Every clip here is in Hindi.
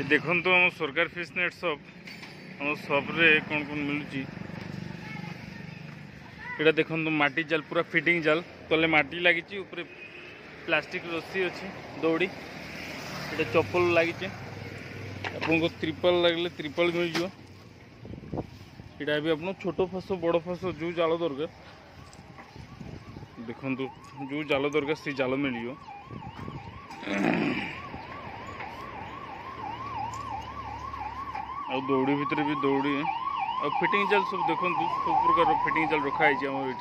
ଏ ଦେଖନ୍ତୁ ଆମ ସରକାର ଫିସ୍ ନେଟ୍ ସପ୍ ଆମ ସପ୍ରେ କ'ଣ କ'ଣ ମିଳୁଛି ଏଇଟା ଦେଖନ୍ତୁ ମାଟି ଜାଲ ପୁରା ଫିଟିଂ ଜାଲ ତଳେ ମାଟି ଲାଗିଛି ଉପରେ ପ୍ଲାଷ୍ଟିକ୍ ରସି ଅଛି ଦୌଡ଼ି ଏଇଟା ଚପଲ ଲାଗିଛି ଆପଣଙ୍କ ତ୍ରିପାଲ ଲାଗିଲେ ତ୍ରିପାଲ ମିଳିଯିବ ଏଇଟା ବି ଆପଣ ଛୋଟ ଫାସ ବଡ଼ ଫାସ ଯେଉଁ ଜାଲ ଦରକାର ଦେଖନ୍ତୁ ଯେଉଁ ଜାଲ ଦରକାର ସେ ଜାଲ ମିଳିଯିବ आउ दौड़ी भितर भी दौड़ी आ फिटिंग जेल सब देखु सब प्रकार फिटिंग जेल रखाई आम ये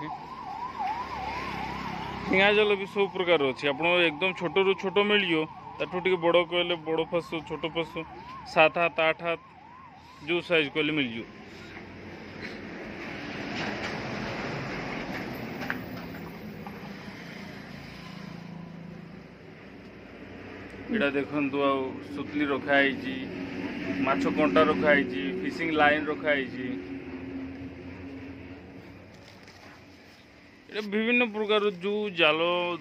फिंगा जेल भी सब प्रकार अच्छी आप एकदम छोटो रू छोट मिल ता बड़ कह बड़ पशु छोट फसु सात हाथ आठ हाथ जो सैज कह मिल जा देखु आतली रखाई মাছ কণ্টা রখা হয়েছি ফিশিং লাইন রখা হয়েছি এটা বিভিন্ন প্রকার যে জাল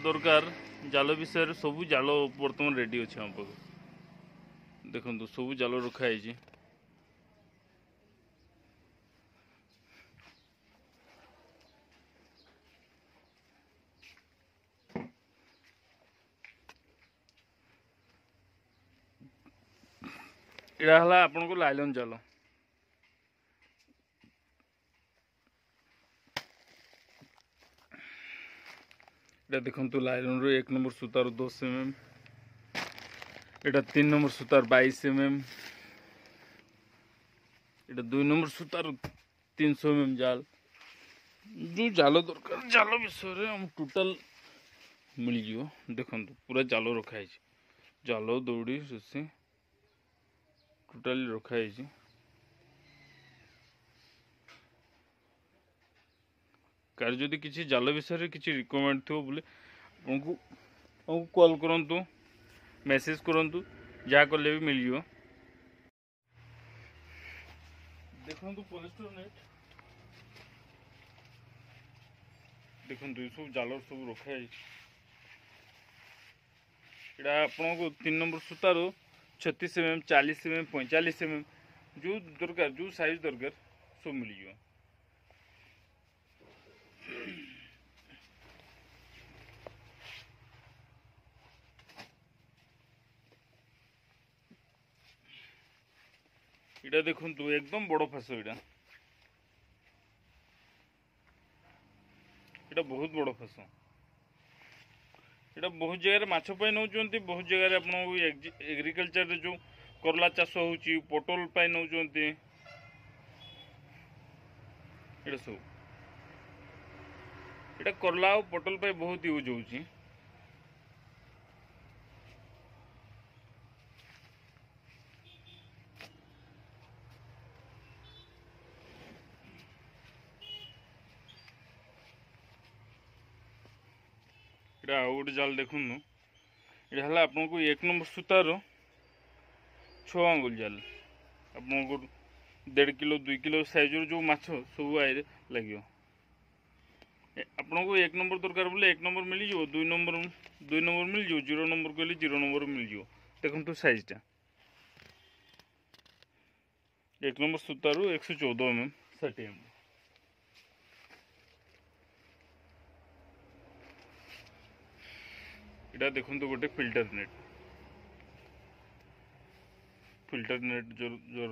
দরকার জাল বিষয়ে সবু জাল বর্তমান রেডি অছে আমার পাখে দেখুন সবু জাল রখা হয়েছে ଏଇଟା ହେଲା ଆପଣଙ୍କୁ ଲାଇଲନ୍ ଜାଲ এটা দেখুন লাইলন এক নম্বর সুতার দশ এম এম এটা তিন নম্বর সুতার বাইশ এম এম এটা দুই নম্বর সুতার তিনশো এম এম জাল যে জাল দরকার জাল বিষয়ে আমার টোটাল মিলিযোগ দেখুন পুরা জাল রখা হয়েছে জাল দৌড়ি সুসি ଟୋଟାଲି ରଖାହେଇଛି କାହାର ଯଦି କିଛି ଜାଲ ବିଷୟରେ କିଛି ରିକମେଣ୍ଡ ଥିବ ବୋଲେ ଆପଣଙ୍କୁ ଆପଣଙ୍କୁ କଲ୍ କରନ୍ତୁ ମେସେଜ୍ କରନ୍ତୁ ଯାହା କଲେ ବି ମିଳିଯିବ ଦେଖନ୍ତୁ ପଲିଷ୍ଟର ନେଟ୍ ଦେଖନ୍ତୁ ଏସବୁ ଜାଲର ସବୁ ରଖାଯାଇଛି ଏଇଟା ଆପଣଙ୍କୁ ତିନି ନମ୍ବର ସୂତାରୁ छत्तीस एम एम चालीस एम एम पैंतालीस एम एम जो दरकार जो सैज दरकार सब मिल जाए इटा তো एकदम बड़ फाश इटा इटा बहुत बड़ फाश এটা ବହୁତ ଜାଗାରେ ମାଛ ପାଇଁ ନେଉଛନ୍ତି ବହୁତ ଜାଗାରେ ଆପଣଙ୍କୁ ଏଗ୍ରିକଲଚରରେ ଯେଉଁ କଲରା ଚାଷ ହେଉଛି ପୋଟଲ ପାଇଁ ନେଉଛନ୍ତି ଏଇଟା ସବୁ ଏଇଟା କଲରା ଆଉ ପୋଟଲ ପାଇଁ ବହୁତ ୟୁଜ୍ ହେଉଛି गोटे जाल देखा है आप एक नंबर सूतार छंगुल जाल आप देढ़ किलो दुई किलो सैज जो मछ सब आई लगे आपण को एक नंबर दरकार बोले एक नंबर मिल जाव दुई नंबर दुई नंबर मिल जाव जीरो नंबर कह जीरो नंबर मिल जाव देखो सैजटा एक नंबर सूतारू एक सौ चौदह एम एम एम यहाँ देखते गोटे फिल्टर नेट फिल्टर नेट जो जो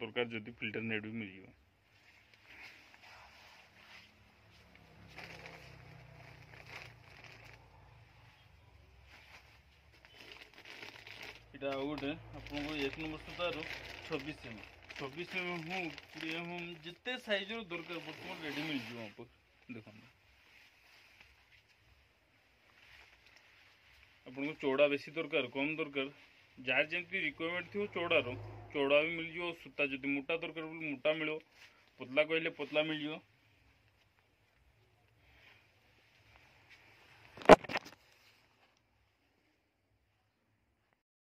दरकार जो फिल्टर नेट भी मिल जाए इटा गोटे आप एक नंबर से तार छब्बीस एम छब्बीस एम एम कोड़े एम एम जिते सैज दरकार बर्तमान रेडी मिल जाए आप આપણને ચોડા બેસી દરકાર કમ દરકાર ଯାହାର ଯେମିତି ରିକ୍ୱାରମେଣ୍ଟ ଥିବ ଚଉଡ଼ାର ଚଉଡ଼ା ବି ମିଳିଯିବ ସୂତା ଯଦି ମୋଟା ଦରକାର ବୋଲେ ମୋଟା ମିଳିବ ପତଲା କହିଲେ ପତଲା ମିଳିଯିବ